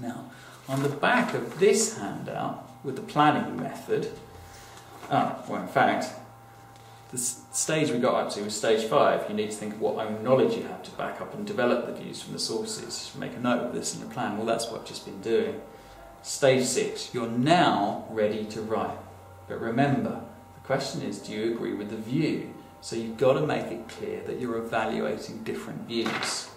Now, on the back of this handout, with the planning method, oh, well, in fact, the stage we got up to was stage five. You need to think of what own knowledge you have to back up and develop the views from the sources. Make a note of this in your plan. Well, that's what I've just been doing. Stage six, you're now ready to write. But remember, the question is do you agree with the view? So you've got to make it clear that you're evaluating different views.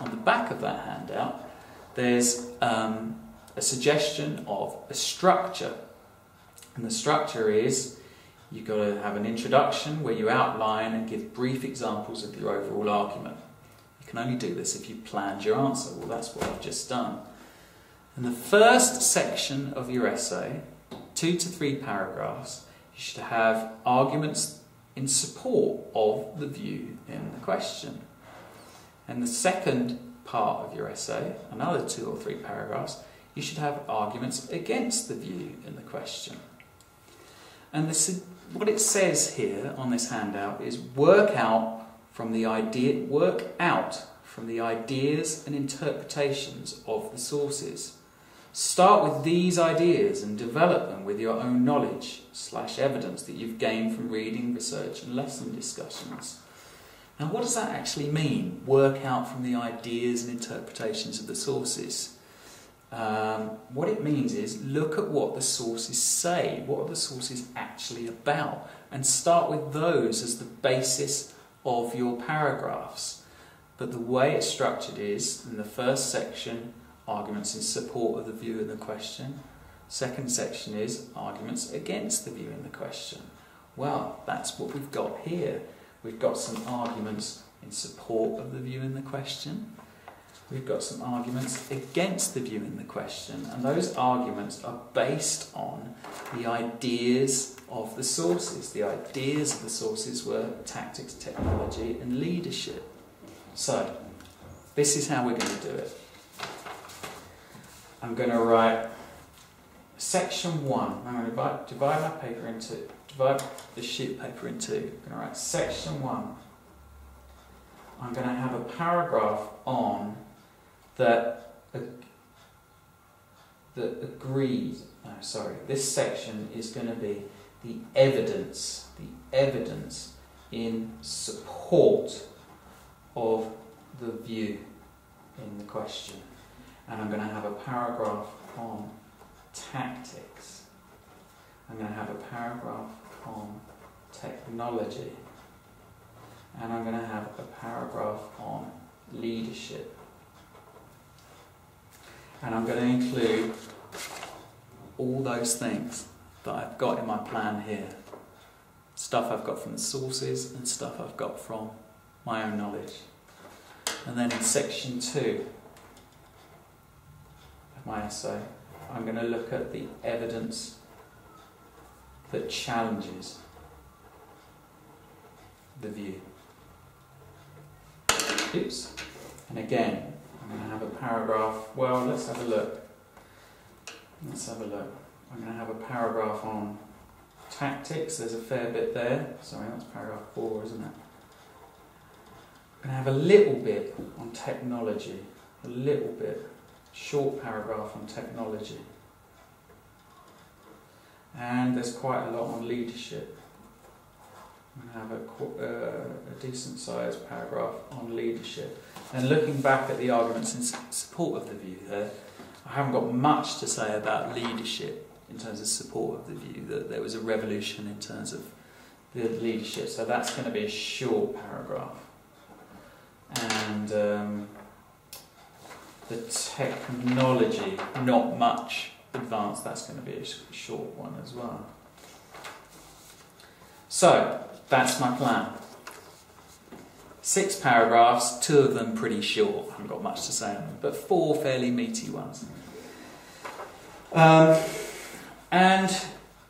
On the back of that handout, there's um, a suggestion of a structure. And the structure is you've got to have an introduction where you outline and give brief examples of your overall argument. You can only do this if you've planned your answer. Well, that's what I've just done. In the first section of your essay, two to three paragraphs, you should have arguments in support of the view in the question. And the second part of your essay, another two or three paragraphs, you should have arguments against the view in the question. And this, what it says here on this handout is work out from the idea, work out from the ideas and interpretations of the sources. Start with these ideas and develop them with your own knowledge slash evidence that you've gained from reading, research, and lesson discussions. Now, what does that actually mean? Work out from the ideas and interpretations of the sources. Um, what it means is look at what the sources say. What are the sources actually about? And start with those as the basis of your paragraphs. But the way it's structured is in the first section, arguments in support of the view in the question. Second section is arguments against the view in the question. Well, that's what we've got here. We've got some arguments in support of the view in the question. We've got some arguments against the view in the question, and those arguments are based on the ideas of the sources. The ideas of the sources were tactics, technology, and leadership. So, this is how we're going to do it. I'm going to write section one. I'm going to divide, my paper into divide the sheet paper in two. I'm going to write section one. I'm going to have a paragraph on that that agrees. No, sorry. This section is going to be the evidence, the evidence in support of the view in the question. And I'm going to have a paragraph on tactics. I'm going to have a paragraph on technology. And I'm going to have a paragraph on leadership. And I'm going to include all those things that I've got in my plan here. Stuff I've got from the sources and stuff I've got from my own knowledge. And then in section two of my essay, I'm going to look at the evidence that challenges the view. Oops. And again, I'm going to have a paragraph. Well, let's have a look. Let's have a look. I'm going to have a paragraph on tactics. There's a fair bit there. Sorry, that's paragraph four, isn't it? I'm going to have a little bit on technology. A little bit. Short paragraph on technology. And there's quite a lot on leadership. I'm going to have a, uh, a decent sized paragraph on leadership. And looking back at the arguments in support of the view there, I haven't got much to say about leadership in terms of support of the view, that there was a revolution in terms of the leadership. So that's going to be a short paragraph. And um, the technology, not much advanced, that's going to be a short one as well. So, that's my plan. Six paragraphs, two of them pretty short, I haven't got much to say on them, but four fairly meaty ones. Um, and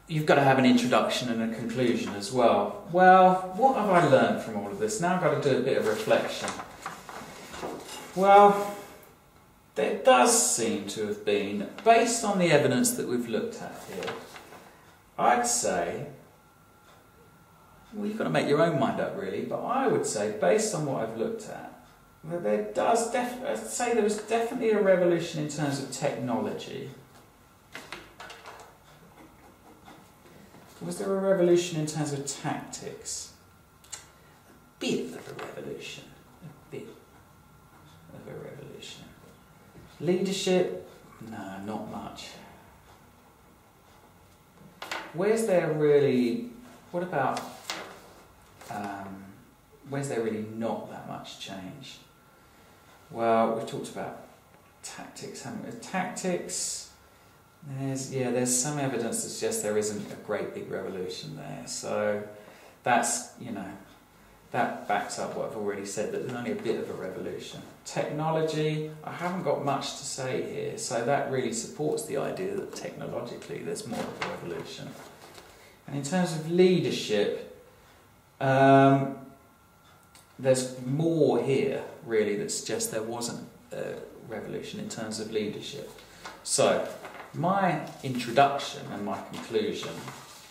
you've got to have an introduction and a conclusion as well. Well, what have I learned from all of this? Now I've got to do a bit of reflection. Well, there does seem to have been, based on the evidence that we've looked at here, I'd say well, you've got to make your own mind up, really. But I would say, based on what I've looked at, that there does def- I'd say there was definitely a revolution in terms of technology. Was there a revolution in terms of tactics? A bit of a revolution. A bit of a revolution. Leadership? No, not much. Where's there really. What about. Um, where's there really not that much change? Well, we've talked about tactics, haven't we? Tactics, there's yeah, there's some evidence that suggests there isn't a great big revolution there. So that's you know that backs up what I've already said that there's only a bit of a revolution. Technology, I haven't got much to say here, so that really supports the idea that technologically there's more of a revolution. And in terms of leadership, um, there's more here really that suggests there wasn't a revolution in terms of leadership. So, my introduction and my conclusion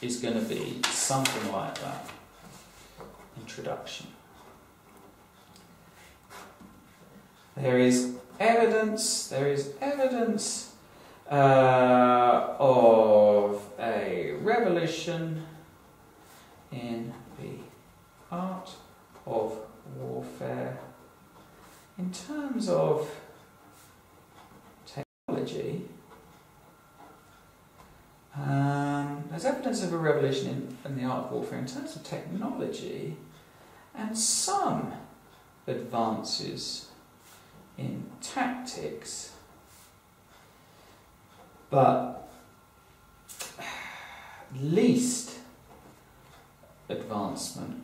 is going to be something like that. Introduction. There is evidence, there is evidence uh, of a revolution in the art of warfare. In terms of technology, um, there's evidence of a revolution in, in the art of warfare in terms of technology and some advances in tactics, but least advancement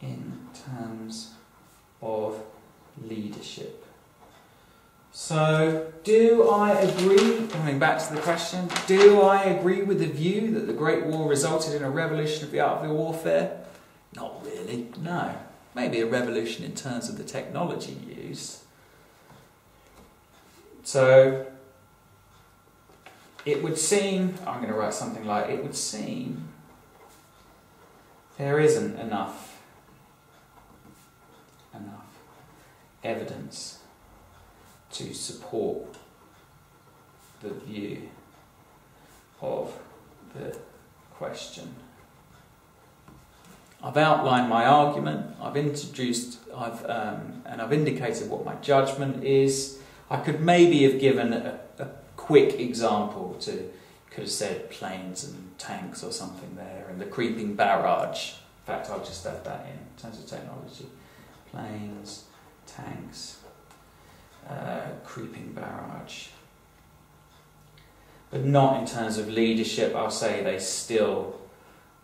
in terms of leadership. So, do I agree, coming back to the question, do I agree with the view that the Great War resulted in a revolution of the art of warfare? Not really, no. Maybe a revolution in terms of the technology used. So, it would seem, I'm going to write something like, it would seem there isn't enough enough evidence to support the view of the question. I've outlined my argument, I've introduced, I've, um, and I've indicated what my judgment is. I could maybe have given a, a quick example to, could have said planes and tanks or something there, and the creeping barrage. In fact, I'll just add that in, in terms of technology planes, tanks, uh, creeping barrage. But not in terms of leadership, I'll say they still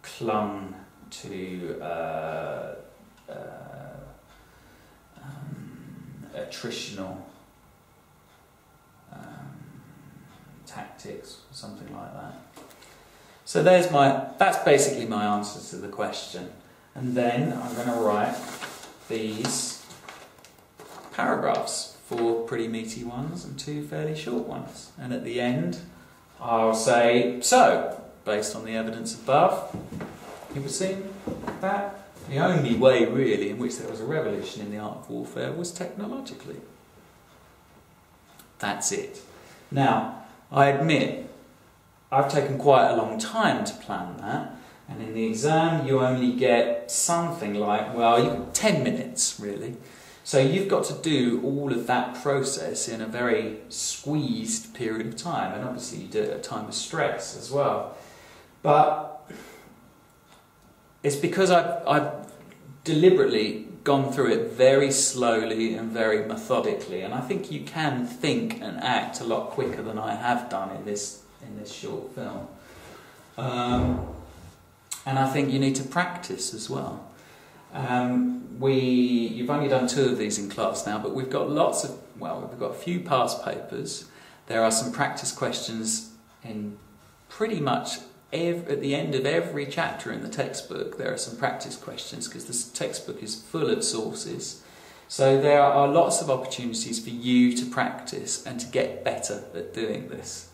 clung to uh, uh, um, attritional um, tactics, something like that. So there's my, that's basically my answer to the question. And then I'm going to write these paragraphs, four pretty meaty ones and two fairly short ones. And at the end, I'll say, so, based on the evidence above, it would seem that the only way really in which there was a revolution in the art of warfare was technologically. That's it. Now, I admit, I've taken quite a long time to plan that, and in the exam, you only get something like, well, you 10 minutes really. So you've got to do all of that process in a very squeezed period of time, and obviously you do it at a time of stress as well. But it's because I've, I've deliberately gone through it very slowly and very methodically, and I think you can think and act a lot quicker than I have done in this in this short film. Um, and I think you need to practice as well. Um, we, you've only done two of these in class now, but we've got lots of, well, we've got a few past papers. There are some practice questions in pretty much at the end of every chapter in the textbook. There are some practice questions because the textbook is full of sources. So there are lots of opportunities for you to practice and to get better at doing this.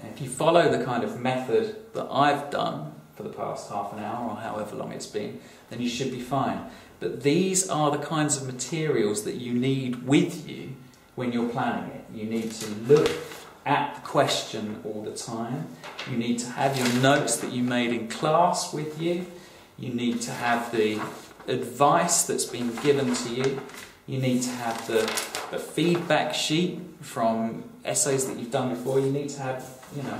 And if you follow the kind of method that I've done, for the past half an hour or however long it's been, then you should be fine. But these are the kinds of materials that you need with you when you're planning it. You need to look at the question all the time. You need to have your notes that you made in class with you. You need to have the advice that's been given to you. You need to have the, the feedback sheet from essays that you've done before. You need to have, you know,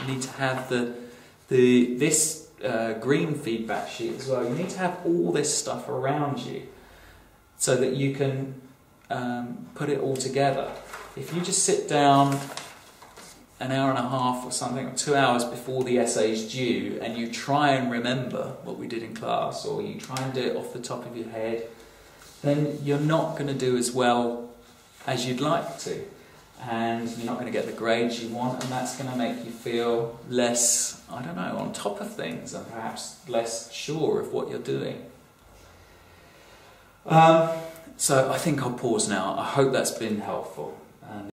you need to have the, the this uh, green feedback sheet as well. You need to have all this stuff around you so that you can um, put it all together. If you just sit down an hour and a half or something, or two hours before the essay is due, and you try and remember what we did in class, or you try and do it off the top of your head, then you're not going to do as well as you'd like to. And you're not going to get the grades you want, and that's going to make you feel less, I don't know, on top of things, and perhaps less sure of what you're doing. Um, so I think I'll pause now. I hope that's been helpful.